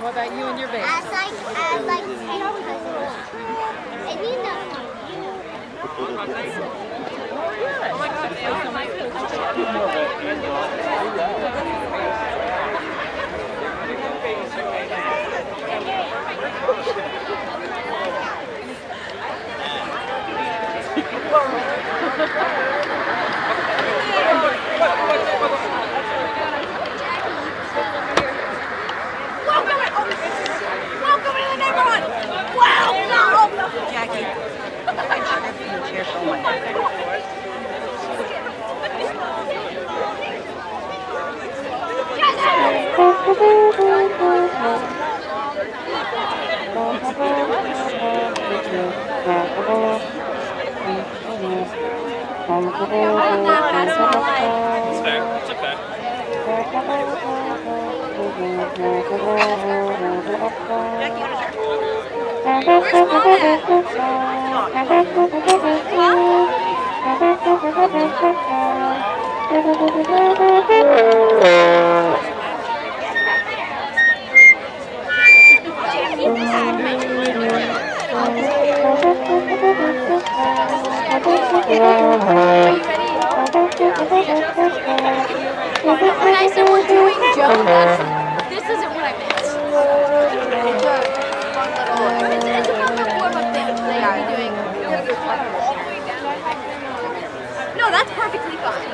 What about you and your baby? I like I like ten puzzles. And you know Welcome to the neighborhood. Welcome. Jackie. It's fair. When I said we're doing Joe, that's, this isn't what I meant. It's a fun little, it's, it's a fun little warm-up thing they are doing. No, that's perfectly fine.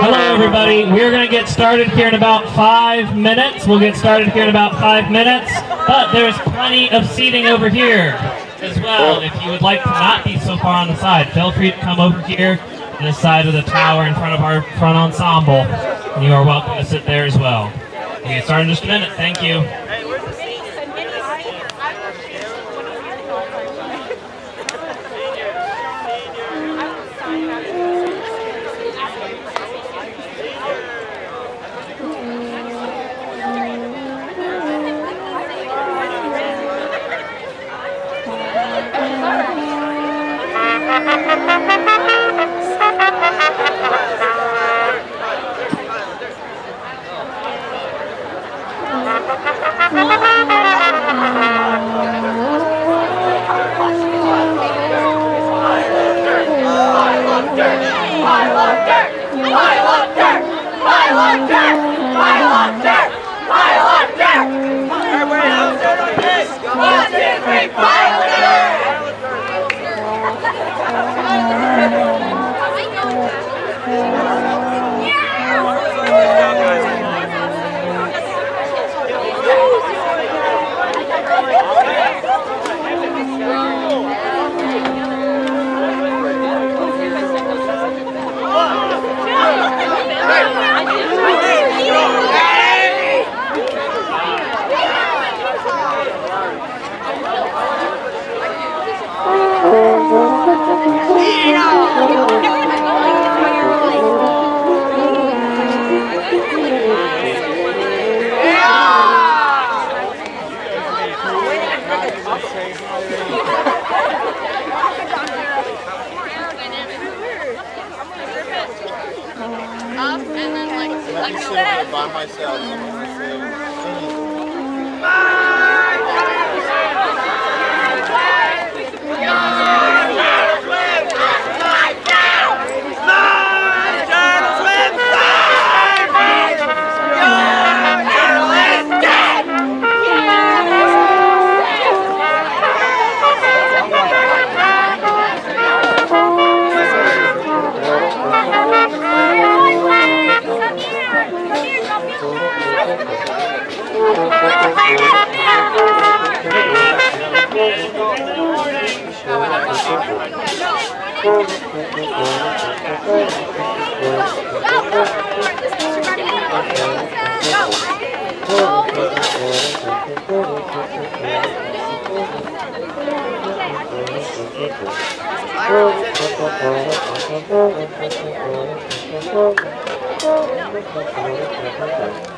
Hello, everybody. We're going get started here in about five minutes. We'll get started here in about five minutes. But there's plenty of seating over here as well. If you would like to not be so far on the side, feel free to come over here to the side of the tower in front of our front ensemble. And you are welcome to sit there as well. We'll get started in just a minute. Thank you. dirt! I want dirt! I want dirt! I want dirt! I want dirt! I want dirt! Everybody else! Up and then like like by myself. All right,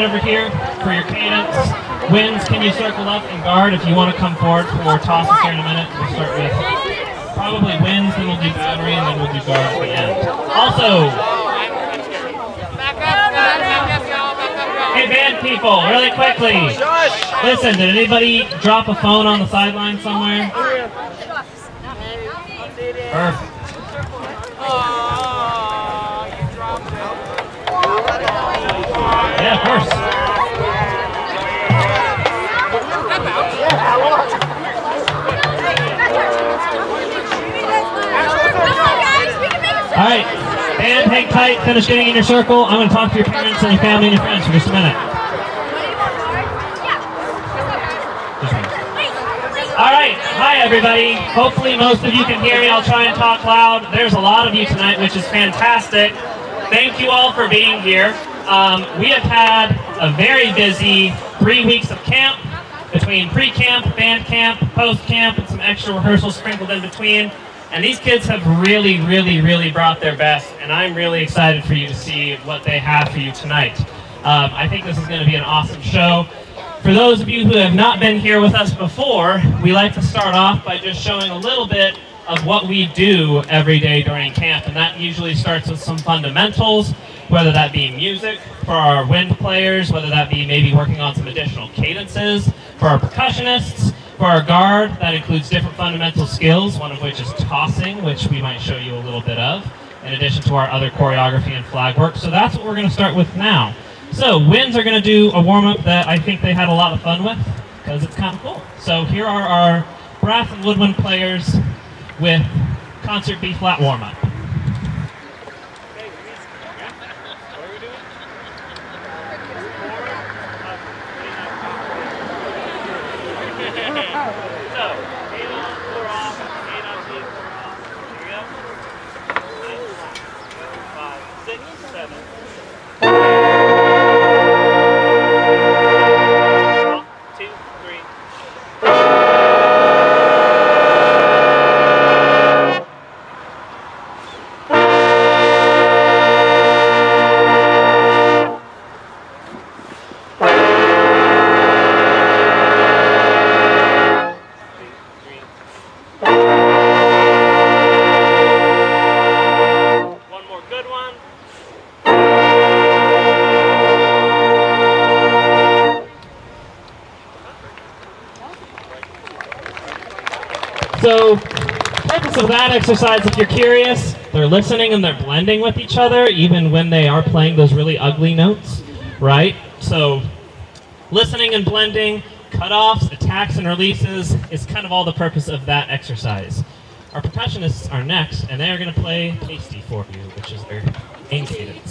side over here for your cadence? Winds, can you circle up and guard if you want to come forward for tosses here in a minute? We'll start with probably winds, then we'll do battery, and then we'll do guard at the end. Also, hey band people, really quickly. Listen, did anybody drop a phone on the sideline somewhere? Perfect. Yeah, of course. All right, band, hang tight. Finish getting in your circle. I'm going to talk to your parents and your family and your friends for just a minute. All right, hi everybody. Hopefully most of you can hear me. I'll try and talk loud. There's a lot of you tonight, which is fantastic. Thank you all for being here. Um, we have had a very busy three weeks of camp between pre-camp, band camp, post-camp, and some extra rehearsals sprinkled in between. And these kids have really, really, really brought their best, and I'm really excited for you to see what they have for you tonight. Um, I think this is going to be an awesome show. For those of you who have not been here with us before, we like to start off by just showing a little bit of what we do every day during camp, and that usually starts with some fundamentals, whether that be music for our wind players, whether that be maybe working on some additional cadences for our percussionists, for our guard, that includes different fundamental skills, one of which is tossing, which we might show you a little bit of, in addition to our other choreography and flag work. So that's what we're going to start with now. So winds are going to do a warm-up that I think they had a lot of fun with, because it's kind of cool. So here are our brass and woodwind players with concert B flat warm-up. That exercise, if you're curious, they're listening and they're blending with each other, even when they are playing those really ugly notes, right? So, listening and blending, cutoffs, attacks, and releases is kind of all the purpose of that exercise. Our percussionists are next, and they are going to play Tasty for you, which is their main cadence.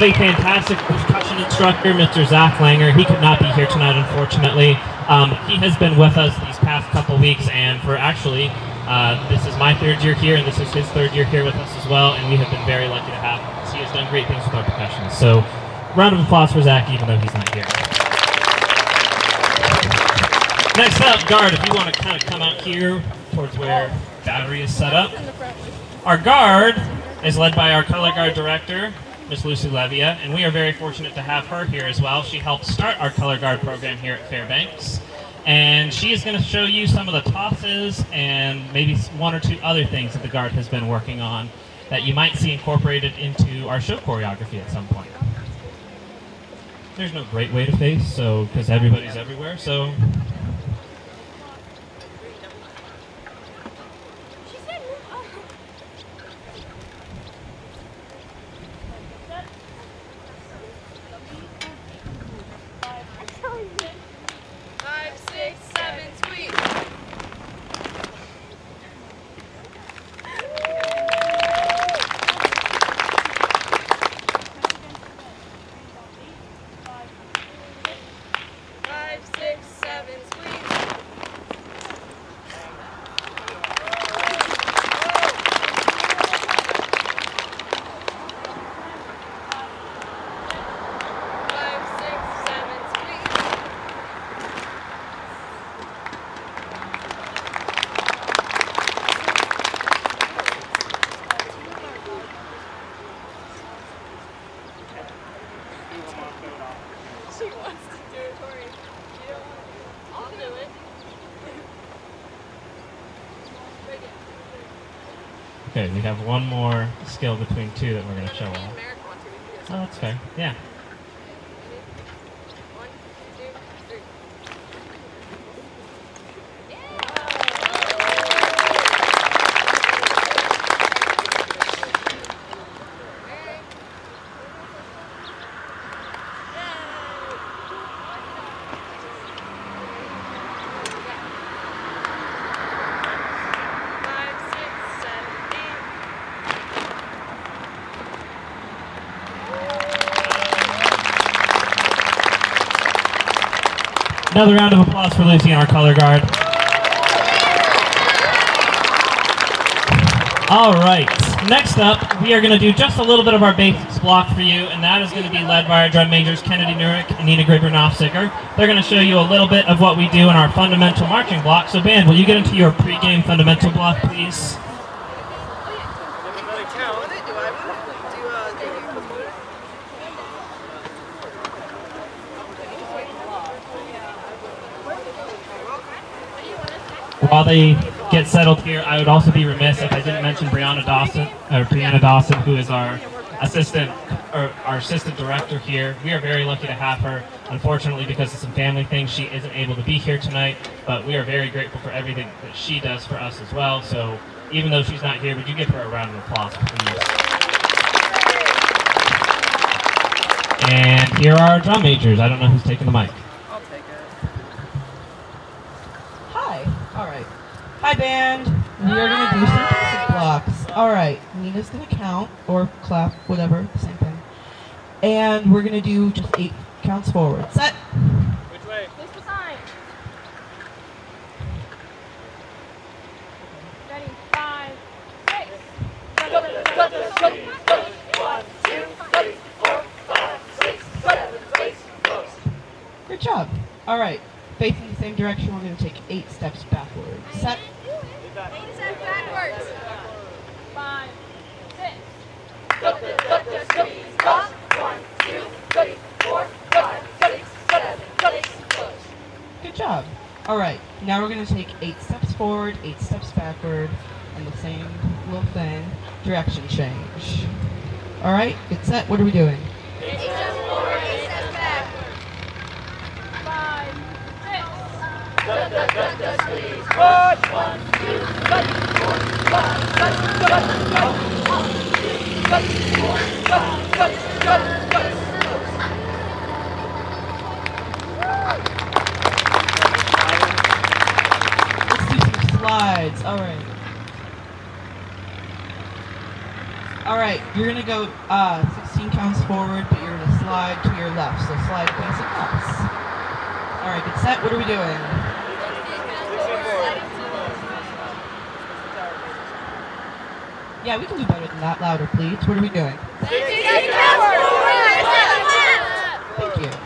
Have a fantastic percussion instructor, Mr. Zach Langer. He could not be here tonight, unfortunately. Um, he has been with us these past couple weeks, and for actually, uh, this is my third year here, and this is his third year here with us as well, and we have been very lucky to have him. He has done great things with our percussion. So, round of applause for Zach, even though he's not here. Next up, guard, if you want to kind of come out here towards where battery is set up. Our guard is led by our color guard director, Miss Lucy Levia, and we are very fortunate to have her here as well. She helped start our color guard program here at Fairbanks. And she is going to show you some of the tosses and maybe one or two other things that the guard has been working on that you might see incorporated into our show choreography at some point. There's no great way to face, so because everybody's everywhere, so Five, six, seven, squeeze. Five, six, seven, squeeze. Five, six, seven, squeeze. She wants to do it, Tori. You don't want I'll do it. Bring it. okay, we have one more skill between two that we're going to show off. and Merrick want to. We can do Oh, that's fair. Yeah. Another round of applause for Lucy and our color guard. All right. Next up, we are going to do just a little bit of our basics block for you, and that is going to be led by our drum majors Kennedy Nurick and Nina Graber-Nofziger. They're going to show you a little bit of what we do in our fundamental marching block. So, band, will you get into your pregame fundamental block, please? Everybody count. Do I do uh, do you While they get settled here, I would also be remiss if I didn't mention Brianna Dawson, or Brianna Dawson, who is our assistant or our assistant director here. We are very lucky to have her. Unfortunately, because of some family things, she isn't able to be here tonight. But we are very grateful for everything that she does for us as well. So even though she's not here, would you give her a round of applause, please? And here are our drum majors. I don't know who's taking the mic. I'll take it. Hi. All right. Hi, band. We are going to do some basic blocks. All right. Nina's going to count or clap, whatever, same thing. And we're going to do just eight counts forward. Set. Which way? Face the sign. Ready? Five, six. Good job. All right. Facing the same direction, we're going to take eight steps backward. Set. Good job. All right. Now we're going to take eight steps forward, eight steps backward, and the same little thing. Direction change. All right. Good set. What are we doing? Eight steps forward, eight steps back. Five, Let's do some slides. All right. All right, you're gonna go uh, 16 counts forward, but you're gonna slide to your left. So slide facing us. All right, good set. What are we doing? Yeah, we can do better than that. Louder, please. What are we doing? Six steps forward, eight steps back. Thank you.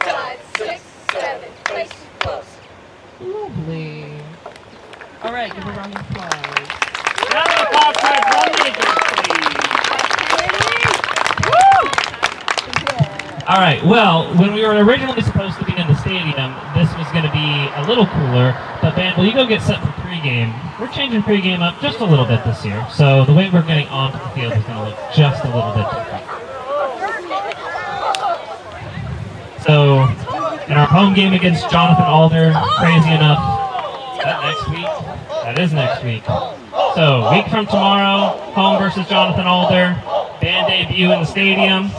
Five, six. Lovely. All right, give a round of applause. Round of applause for our drum majors, please. All right. Well, when we were originally supposed to be in the stadium, this was going to be a little cooler. But band, will you go get set for pregame? We're changing pregame up just a little bit this year, so the way we're getting onto the field is going to look just a little bit different. So, in our home game against Jonathan Alder, crazy enough, that next week? That is next week. So, week from tomorrow, home versus Jonathan Alder, band debut in the stadium,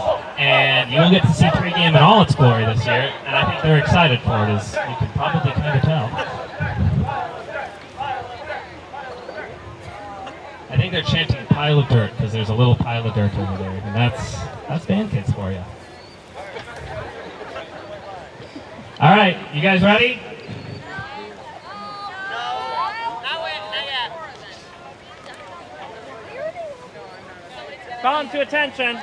and you'll get to see three game in all its glory this year. And I think they're excited for it, as you can probably kind of tell. I think they're chanting "pile of dirt" because there's a little pile of dirt over there, and that's that's band kids for you. All right, you guys ready? Them to attention.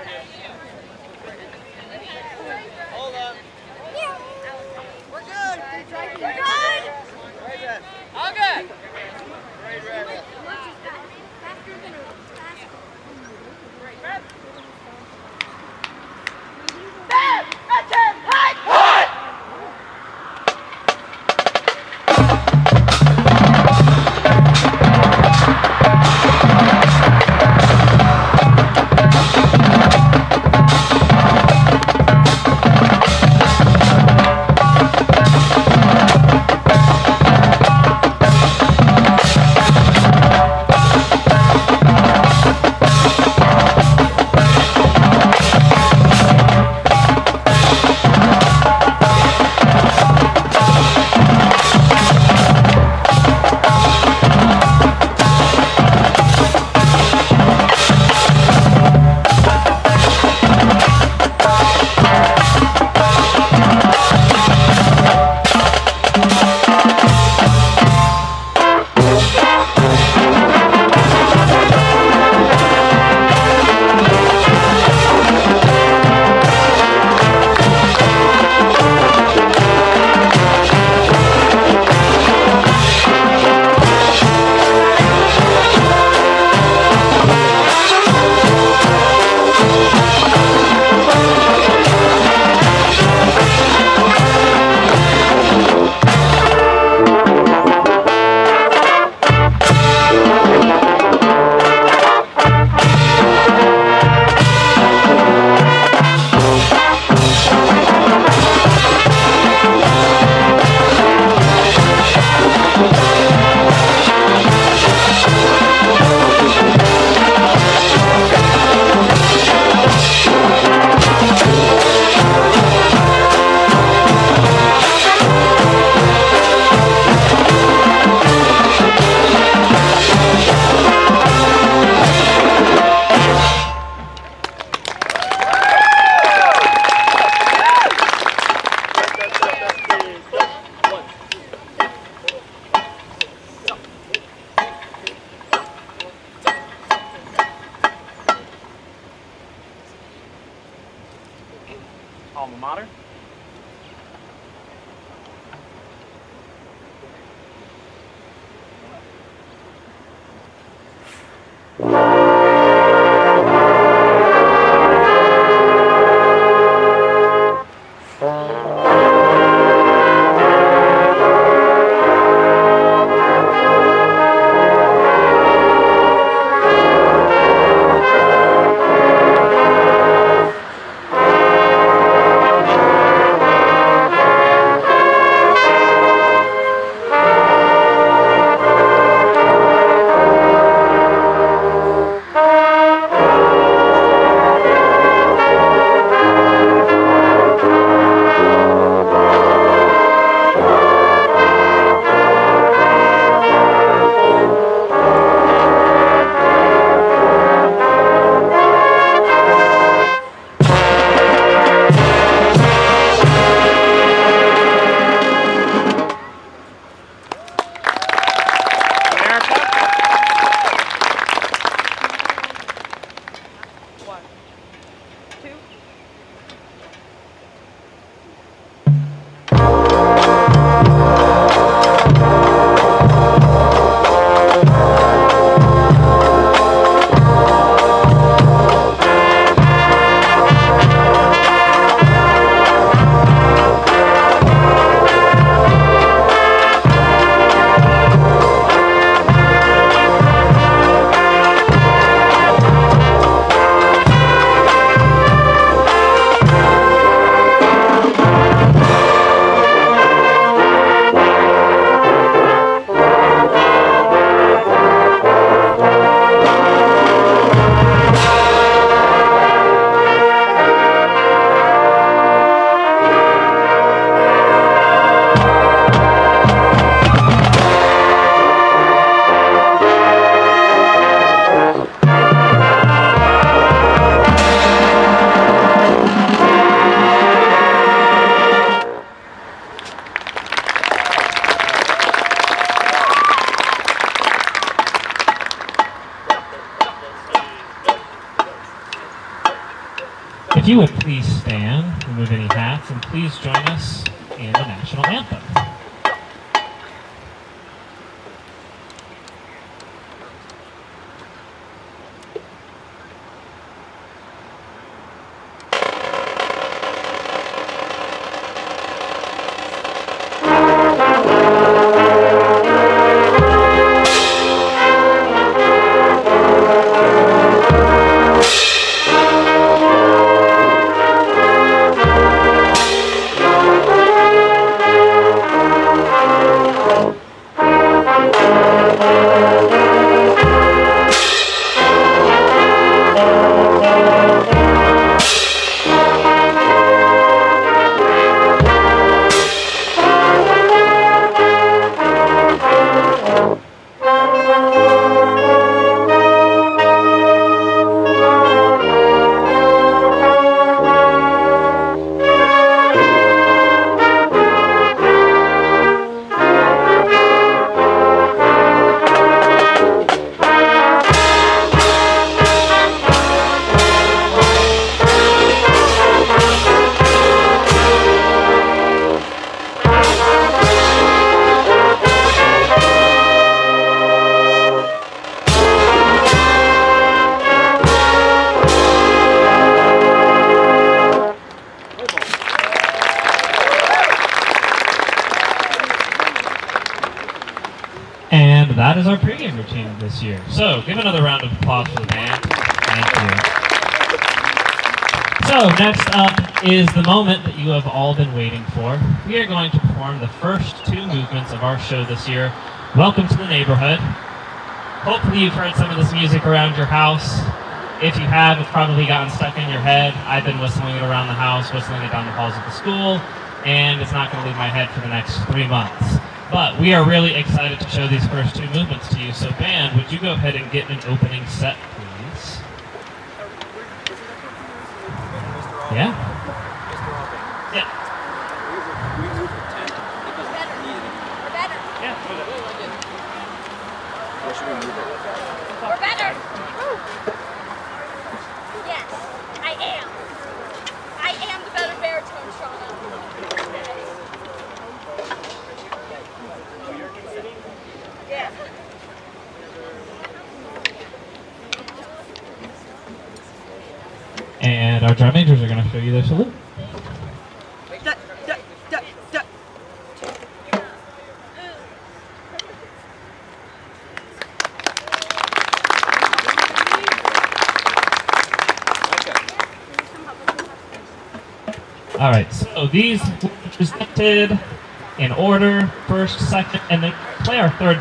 Hold on. We're good. We're good. All good. You this year. So give another round of applause for the band. Thank you. So next up is the moment that you have all been waiting for. We are going to perform the first two movements of our show this year. Welcome to the neighborhood. Hopefully you've heard some of this music around your house. If you have, it's probably gotten stuck in your head. I've been whistling it around the house, whistling it down the halls of the school, and it's not going to leave my head for the next three months. But we are really excited to show these first two movements to you. So band, would you go ahead and get an opening set, please? Yeah? Yeah. We're better. Yes, I am. I am the better bear And our drum majors are going to show you their salute. All right, so these be presented in order, first, second, and then play our third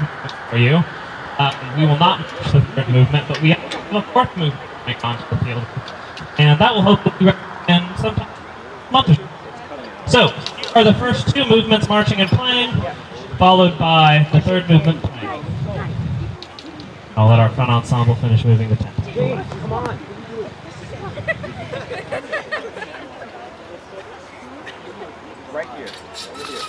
for you. Uh, we will not march the third movement, but we have a fourth movement the field. And that will hopefully in sometime month so. Here are the first two movements marching and playing, followed by the third movement playing. I'll let our front ensemble finish moving the tent. Right here. Over here.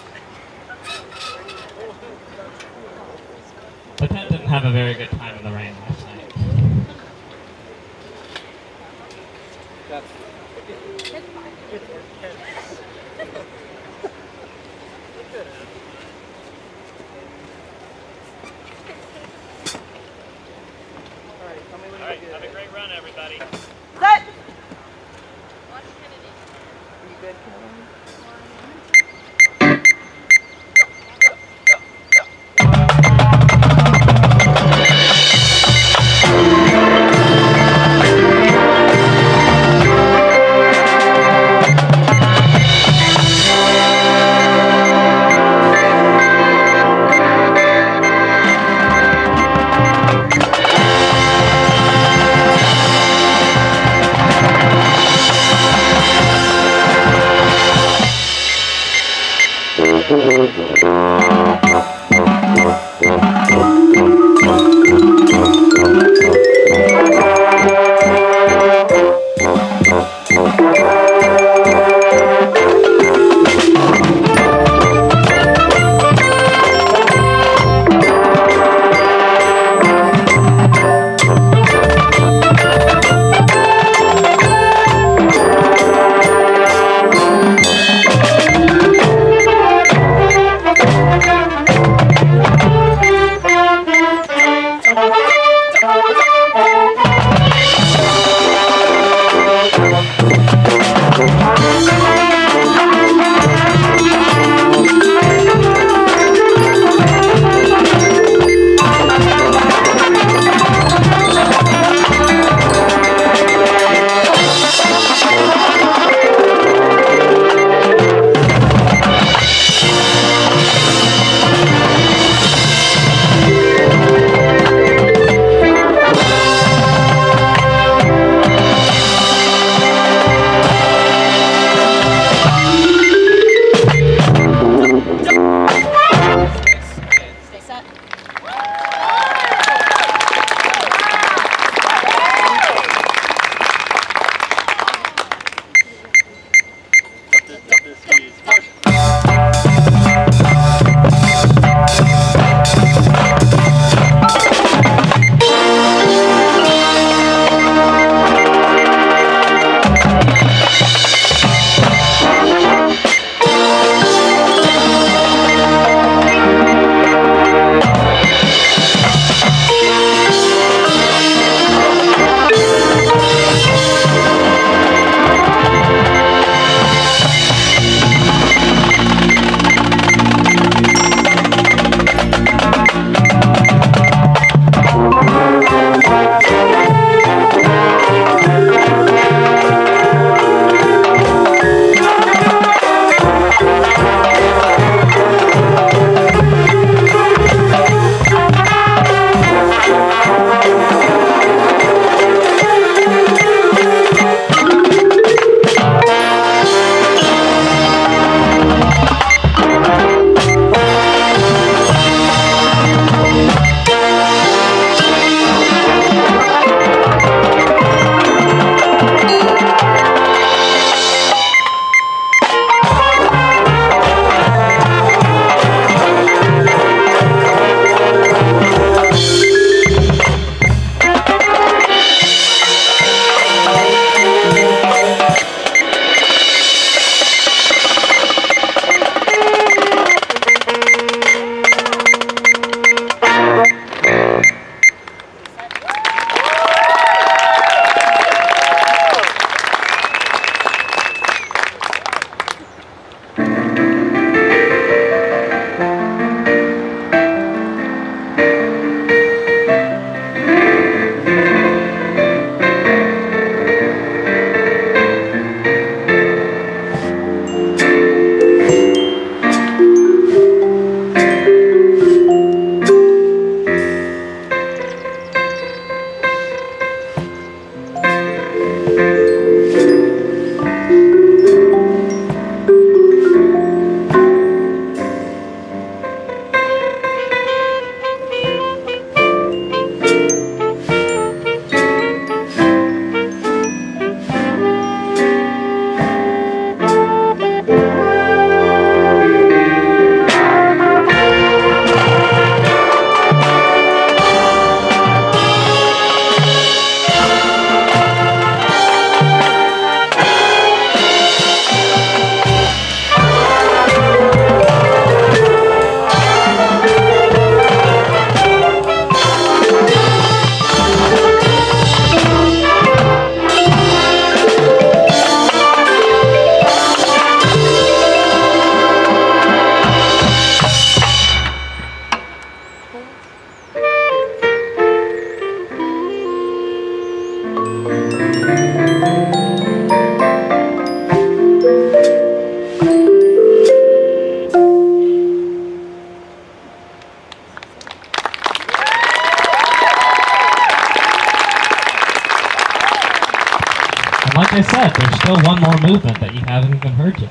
I said, there's still one more movement that you haven't even heard yet.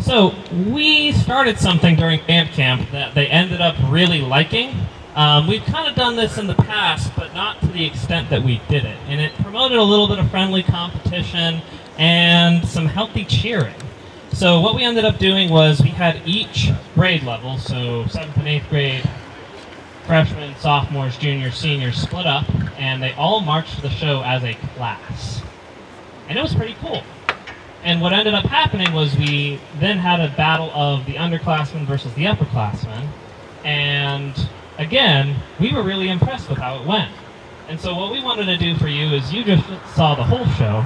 So we started something during band camp that they ended up really liking. Um, we've kind of done this in the past, but not to the extent that we did it. And it promoted a little bit of friendly competition and some healthy cheering. So what we ended up doing was we had each grade level, so 7th and 8th grade, freshmen, sophomores, juniors, seniors split up, and they all marched the show as a class. And it was pretty cool. And what ended up happening was we then had a battle of the underclassmen versus the upperclassmen. And again, we were really impressed with how it went. And so what we wanted to do for you is you just saw the whole show,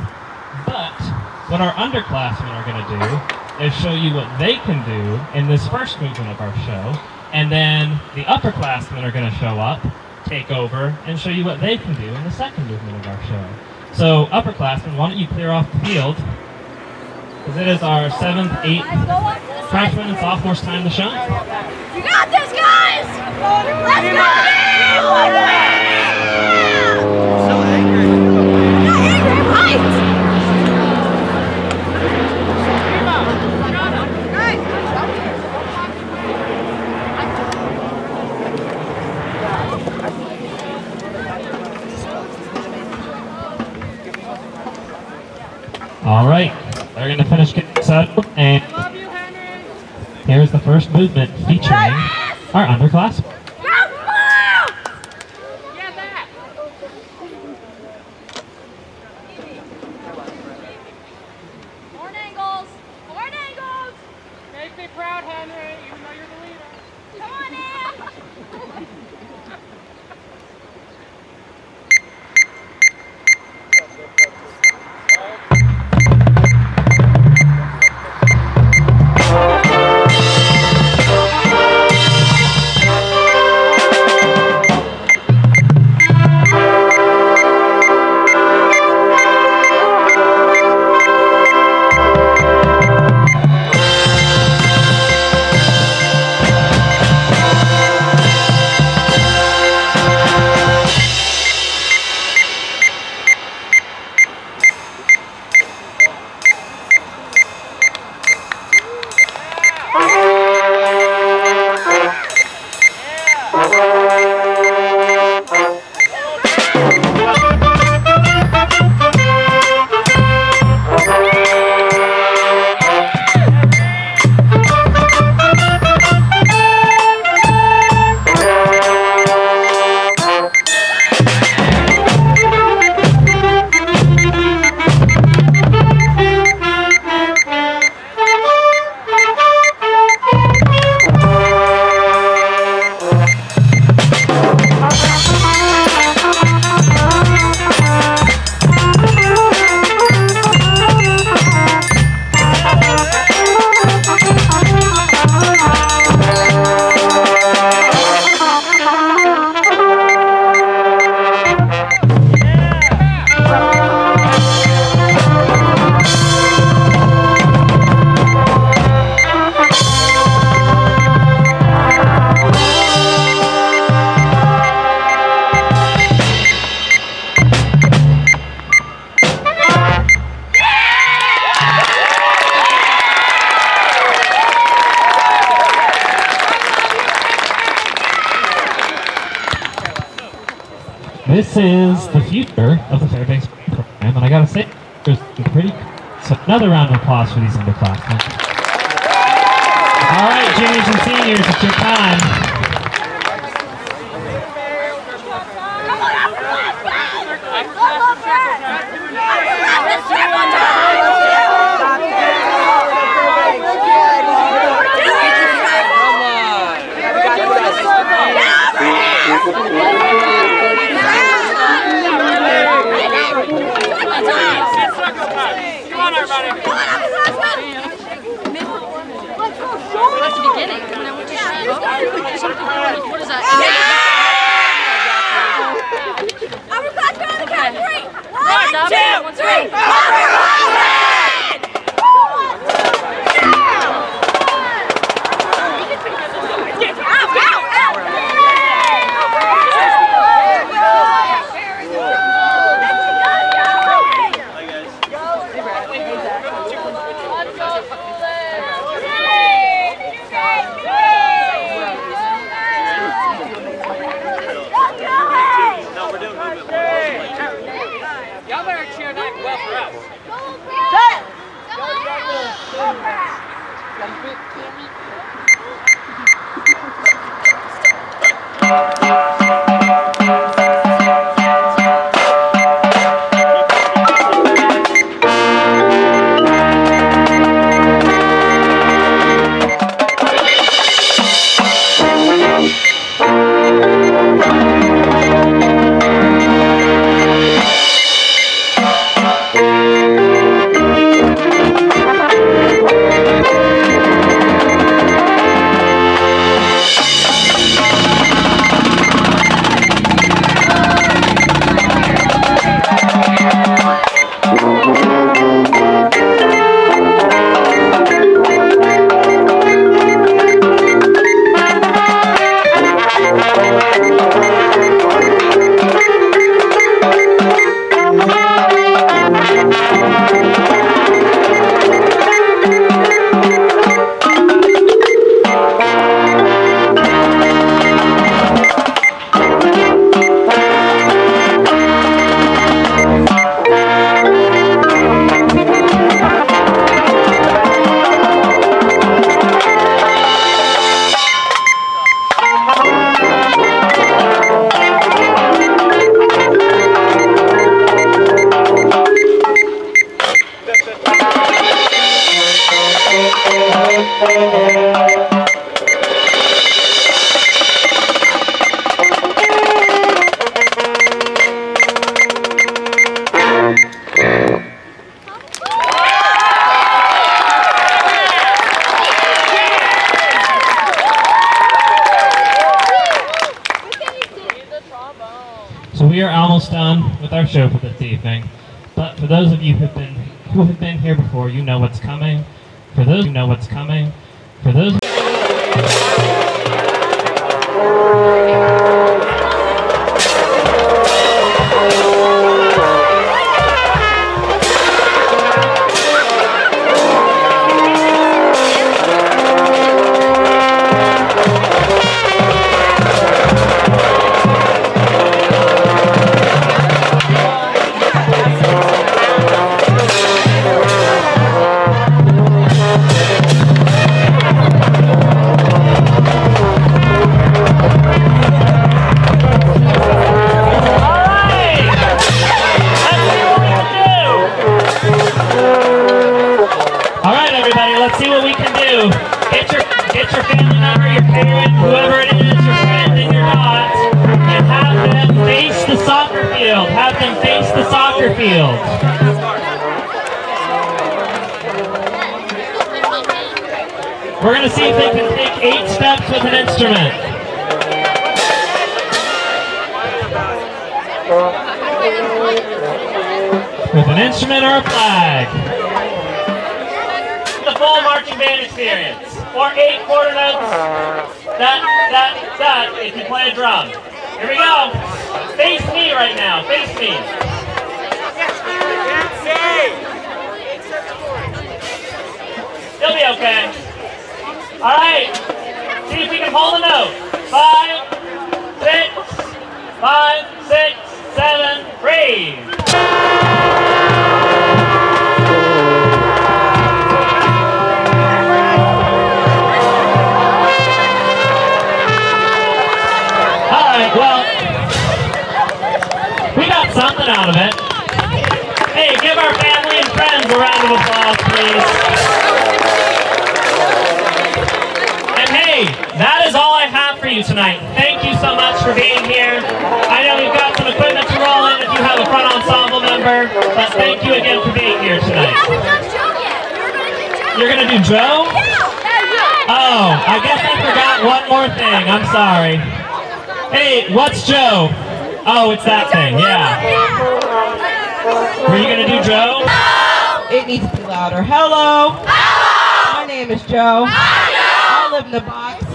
but what our underclassmen are going to do is show you what they can do in this first movement of our show. And then the upperclassmen are going to show up, take over, and show you what they can do in the second movement of our show. So upperclassmen, why don't you clear off the field? Because it is our seventh, eighth, freshman, and sophomore's time to shine. You got this, guys! Let's go! Here's the first movement featuring our underclassmen. Applause for these underclassmen. All right, juniors and seniors, it's your time. Almost done with our show for this evening. But for those of you who've been who have been here before, you know what's coming. For those who know what's coming, for those We're gonna see if they can take eight steps with an instrument. with an instrument or a flag. The full marching band experience. Or eight quarter notes. That, that, that, if you play a drum. Here we go. Face me right now. Face me. You'll be okay. All right. See if we can hold a note. Five, six, five, six, seven, got something out of it. Hey, give our family and friends a round of applause, please. You tonight. Thank you so much for being here. I know we've got some equipment to roll in if you have a front ensemble member, but thank you again for being here tonight. You're gonna do Joe? Oh, I guess I forgot one more thing. I'm sorry. Hey, what's Joe? Oh, it's that thing. Yeah. Were you gonna do Joe? It needs to be louder. Hello. My name is Joe. I live in the box.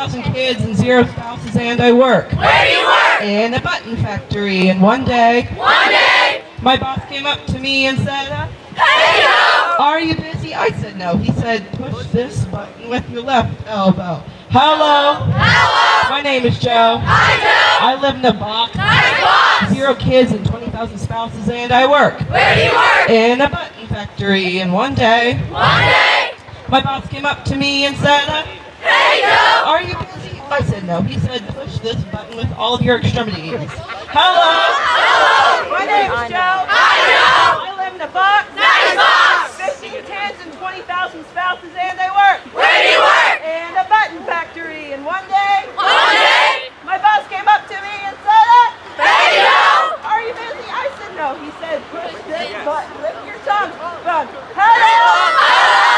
2,000 kids and zero spouses, and I work. Where do you work? In a button factory. And one day, One day, my boss came up to me and said, uh, hey yo! Are you busy? I said no. He said, Push this button with your left elbow. Hello. Hello! My name is Joe. I do! I live in a box. Nice box! Zero kids and 20,000 spouses, and I work. Where do you work? In a button factory. And one day, One day, my boss came up to me and said, uh, Hey, no! Are you busy? I said no. He said, push this button with all of your extremities. Hello? Hello! My name's Joe. I know! I live in a box. Nice box! 50 kids and 20,000 spouses, and they work. Where do you work? In a button factory, and one day... One day? My boss came up to me and said uh, it. Hey, no! Are you busy? I said no. He said, push this button. Lift your tongue. Bum. Hello! Hello!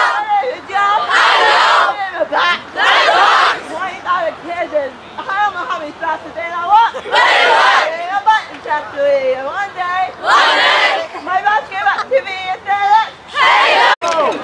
after one day. One day. My basketball to hey a